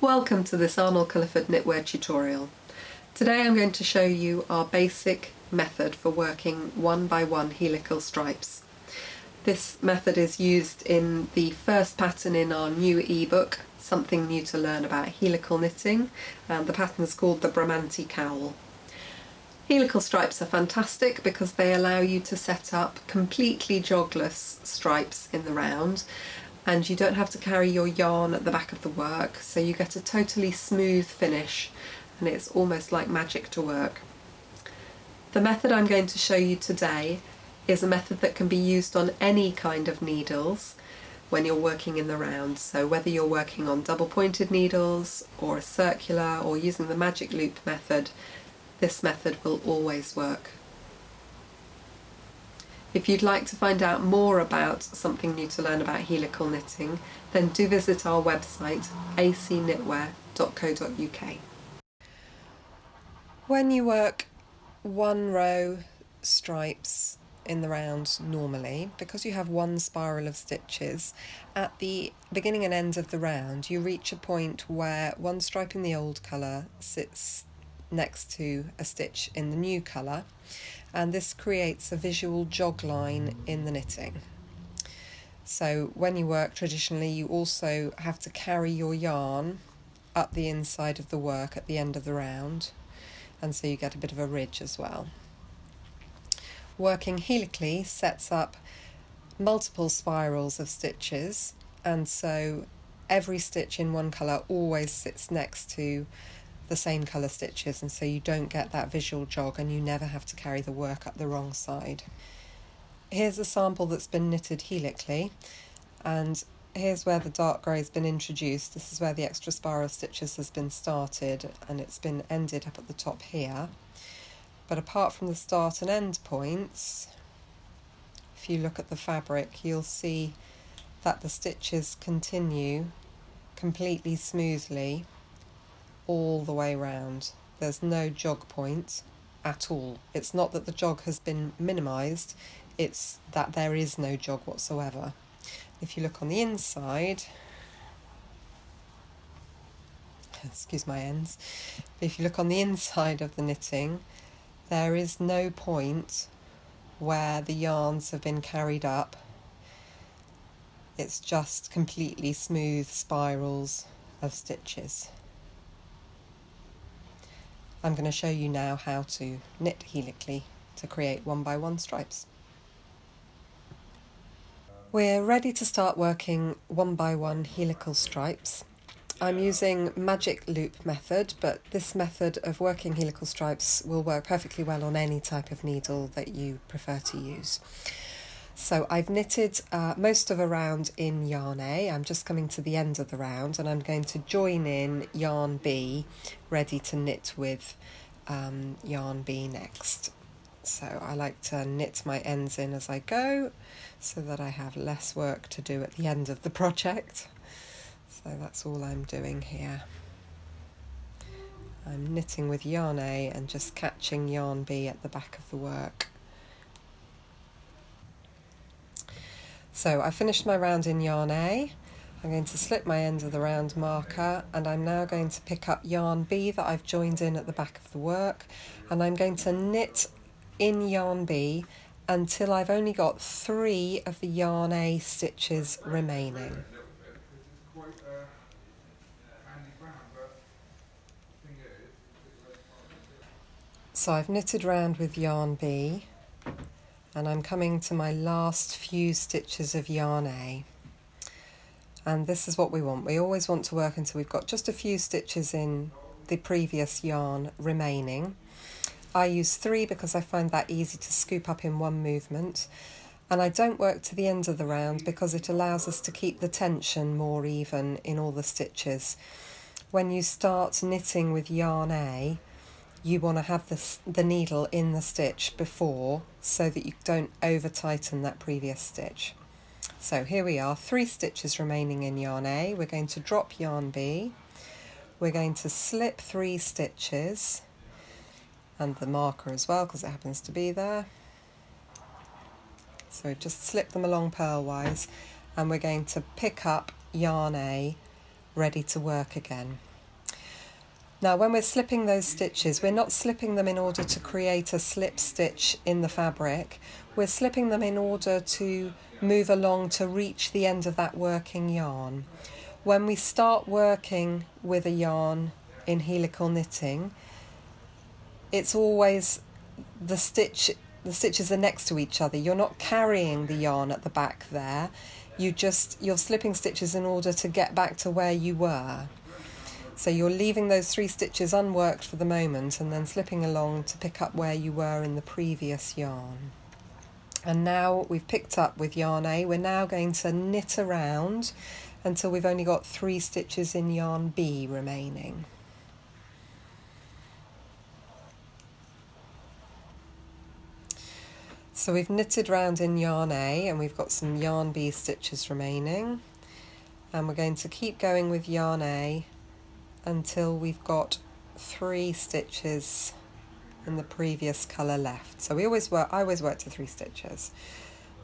Welcome to this Arnall Culliford knitwear tutorial. Today I'm going to show you our basic method for working one by one helical stripes. This method is used in the first pattern in our new ebook, Something New to Learn about Helical Knitting, and the pattern is called the Bramante Cowl. Helical stripes are fantastic because they allow you to set up completely jogless stripes in the round and you don't have to carry your yarn at the back of the work so you get a totally smooth finish and it's almost like magic to work. The method I'm going to show you today is a method that can be used on any kind of needles when you're working in the round. So whether you're working on double pointed needles or a circular or using the magic loop method, this method will always work. If you'd like to find out more about something new to learn about helical knitting, then do visit our website acknitwear.co.uk. When you work one row stripes in the round normally, because you have one spiral of stitches, at the beginning and end of the round you reach a point where one stripe in the old colour sits next to a stitch in the new colour and this creates a visual jog line in the knitting. So when you work traditionally you also have to carry your yarn up the inside of the work at the end of the round and so you get a bit of a ridge as well. Working helically sets up multiple spirals of stitches and so every stitch in one colour always sits next to the same colour stitches and so you don't get that visual jog and you never have to carry the work up the wrong side. Here's a sample that's been knitted helically and here's where the dark grey has been introduced. This is where the extra spiral stitches has been started and it's been ended up at the top here. But apart from the start and end points, if you look at the fabric, you'll see that the stitches continue completely smoothly all the way round. There's no jog point at all. It's not that the jog has been minimised, it's that there is no jog whatsoever. If you look on the inside, excuse my ends, if you look on the inside of the knitting, there is no point where the yarns have been carried up. It's just completely smooth spirals of stitches. I'm going to show you now how to knit helically to create one by one stripes. We're ready to start working one by one helical stripes. I'm using magic loop method, but this method of working helical stripes will work perfectly well on any type of needle that you prefer to use. So I've knitted uh, most of a round in yarn A. I'm just coming to the end of the round and I'm going to join in yarn B ready to knit with um, yarn B next. So I like to knit my ends in as I go so that I have less work to do at the end of the project. So that's all I'm doing here. I'm knitting with yarn A and just catching yarn B at the back of the work. So I finished my round in yarn A. I'm going to slip my end of the round marker and I'm now going to pick up yarn B that I've joined in at the back of the work and I'm going to knit in yarn B until I've only got three of the yarn A stitches remaining. So I've knitted round with yarn B and I'm coming to my last few stitches of yarn A. And this is what we want. We always want to work until we've got just a few stitches in the previous yarn remaining. I use three because I find that easy to scoop up in one movement. And I don't work to the end of the round because it allows us to keep the tension more even in all the stitches. When you start knitting with yarn A you want to have the, the needle in the stitch before so that you don't over tighten that previous stitch. So here we are, three stitches remaining in yarn A. We're going to drop yarn B. We're going to slip three stitches and the marker as well because it happens to be there. So we just slip them along purlwise and we're going to pick up yarn A ready to work again. Now when we're slipping those stitches, we're not slipping them in order to create a slip stitch in the fabric, we're slipping them in order to move along to reach the end of that working yarn. When we start working with a yarn in helical knitting, it's always the stitch the stitches are next to each other. You're not carrying the yarn at the back there. You just you're slipping stitches in order to get back to where you were. So you're leaving those three stitches unworked for the moment and then slipping along to pick up where you were in the previous yarn. And now we've picked up with yarn A, we're now going to knit around until we've only got three stitches in yarn B remaining. So we've knitted round in yarn A and we've got some yarn B stitches remaining and we're going to keep going with yarn A until we've got three stitches in the previous colour left. So we always work, I always work to three stitches.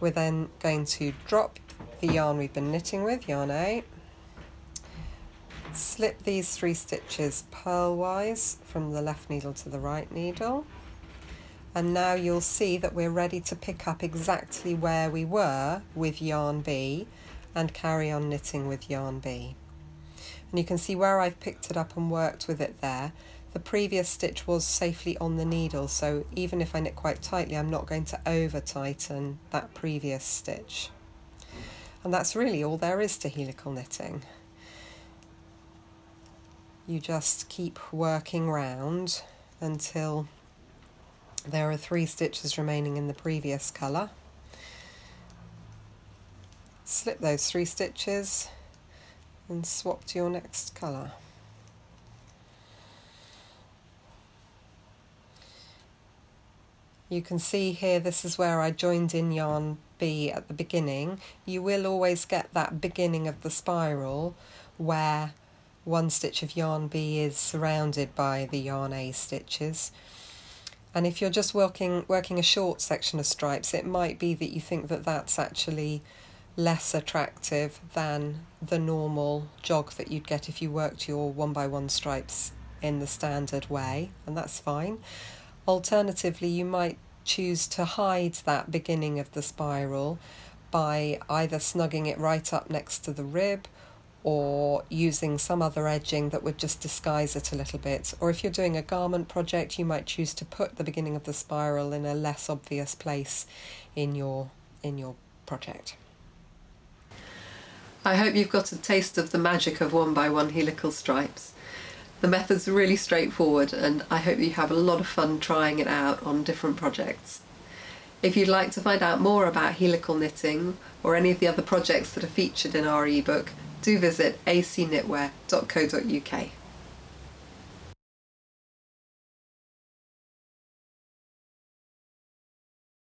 We're then going to drop the yarn we've been knitting with, yarn A, slip these three stitches purlwise from the left needle to the right needle and now you'll see that we're ready to pick up exactly where we were with yarn B and carry on knitting with yarn B. And you can see where I've picked it up and worked with it there. The previous stitch was safely on the needle, so even if I knit quite tightly, I'm not going to over tighten that previous stitch. And that's really all there is to helical knitting. You just keep working round until there are three stitches remaining in the previous colour. Slip those three stitches and swap to your next colour. You can see here this is where I joined in yarn B at the beginning. You will always get that beginning of the spiral where one stitch of yarn B is surrounded by the yarn A stitches. And if you're just working working a short section of stripes, it might be that you think that that's actually less attractive than the normal jog that you'd get if you worked your one by one stripes in the standard way, and that's fine. Alternatively, you might choose to hide that beginning of the spiral by either snugging it right up next to the rib or using some other edging that would just disguise it a little bit. Or if you're doing a garment project, you might choose to put the beginning of the spiral in a less obvious place in your in your project. I hope you've got a taste of the magic of one by one helical stripes. The method's really straightforward and I hope you have a lot of fun trying it out on different projects. If you'd like to find out more about helical knitting or any of the other projects that are featured in our ebook, do visit acknitwear.co.uk.